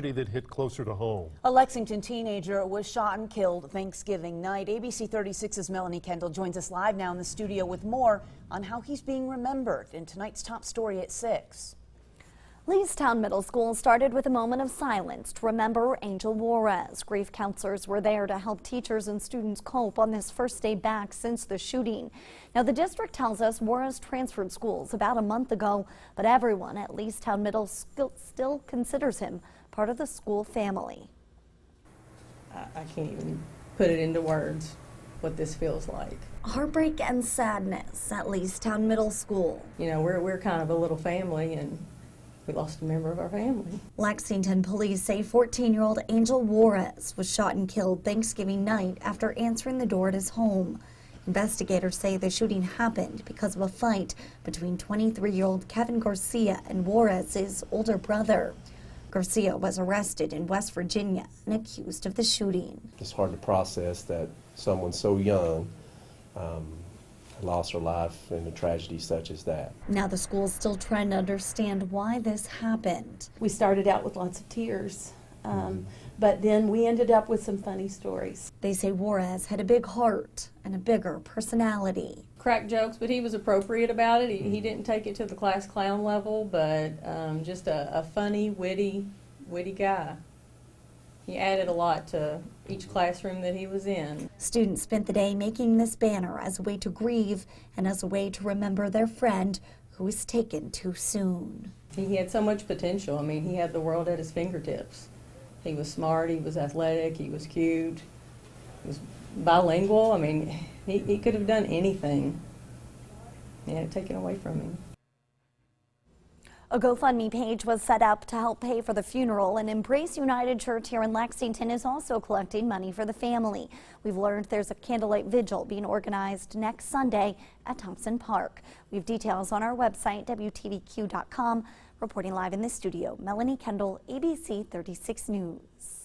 that hit closer to home. A Lexington teenager was shot and killed Thanksgiving night. ABC 36's Melanie Kendall joins us live now in the studio with more on how he's being remembered in tonight's top story at 6. Leestown Middle School started with a moment of silence to remember Angel Juarez. Grief counselors were there to help teachers and students cope on this first day back since the shooting. Now, the district tells us Juarez transferred schools about a month ago, but everyone at Leestown Middle School still considers him part of the school family. I, can't even put it into words what this feels like. Heartbreak and sadness at Leestown Middle School. You know, we're, we're kind of a little family and we lost a member of our family. Lexington police say 14-year-old Angel Juarez was shot and killed Thanksgiving night after answering the door at his home. Investigators say the shooting happened because of a fight between 23-year-old Kevin Garcia and Juarez's older brother. Garcia was arrested in West Virginia and accused of the shooting. It's hard to process that someone so young um, lost her life in a tragedy such as that. Now the school's still trying to understand why this happened. We started out with lots of tears, um, but then we ended up with some funny stories. They say Juarez had a big heart and a bigger personality. Crack jokes, but he was appropriate about it. He, he didn't take it to the class clown level, but um, just a, a funny, witty, witty guy. He added a lot to each classroom that he was in. Students spent the day making this banner as a way to grieve and as a way to remember their friend who was taken too soon. He had so much potential. I mean, he had the world at his fingertips. He was smart, he was athletic, he was cute, he was bilingual. I mean, he, he could have done anything. He had it taken away from him. A GoFundMe page was set up to help pay for the funeral, and Embrace United Church here in Lexington is also collecting money for the family. We've learned there's a candlelight vigil being organized next Sunday at Thompson Park. We have details on our website, WTVQ.com. Reporting live in the studio, Melanie Kendall, ABC 36 News.